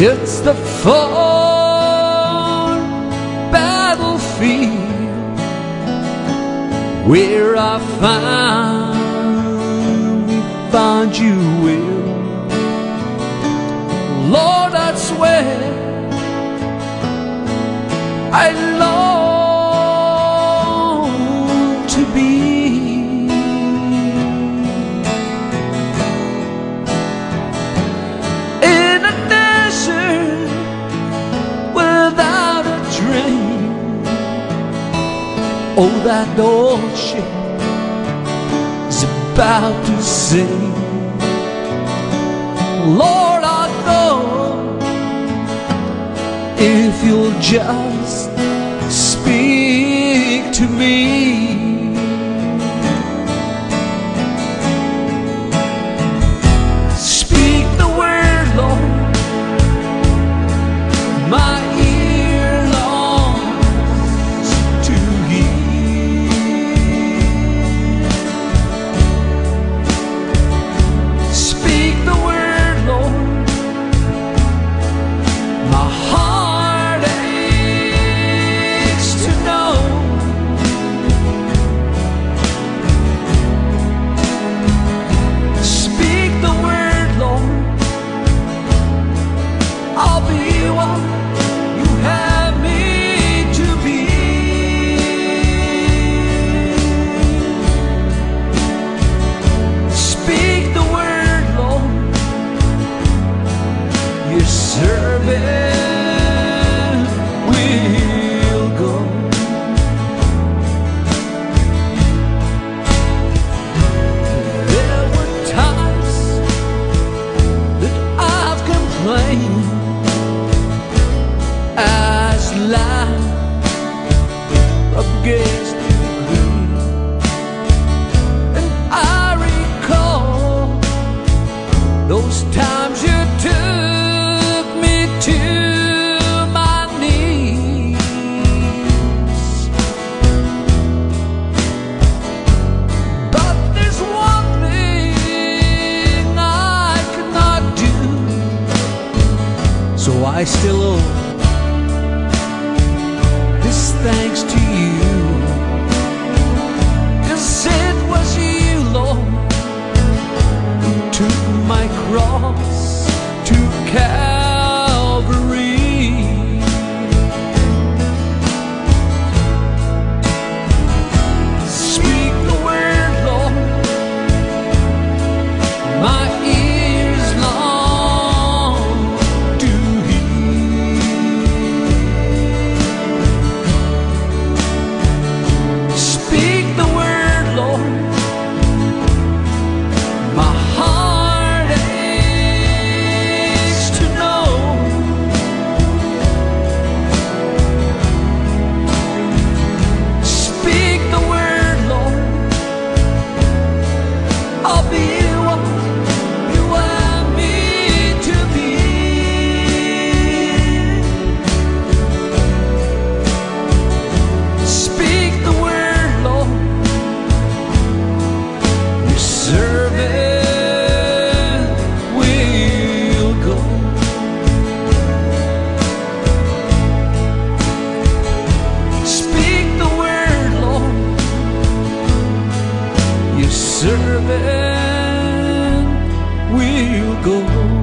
It's the far battlefield where I found, find you will. Lord, I swear I love. Oh, that old ship is about to sink. Lord, I'll go if you'll just speak to me. I still owe this thanks to you. Cause it was you, Lord, who took my cross. go.